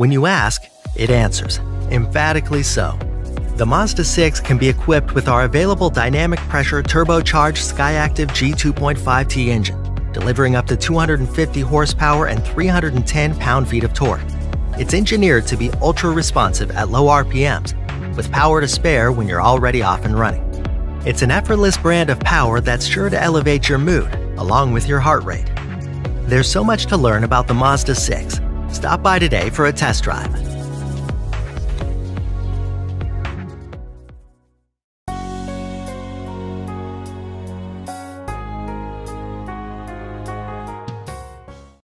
When you ask, it answers, emphatically so. The Mazda 6 can be equipped with our available dynamic pressure turbocharged Skyactiv G2.5T engine, delivering up to 250 horsepower and 310 pound feet of torque. It's engineered to be ultra responsive at low RPMs, with power to spare when you're already off and running. It's an effortless brand of power that's sure to elevate your mood, along with your heart rate. There's so much to learn about the Mazda 6. Stop by today for a test drive.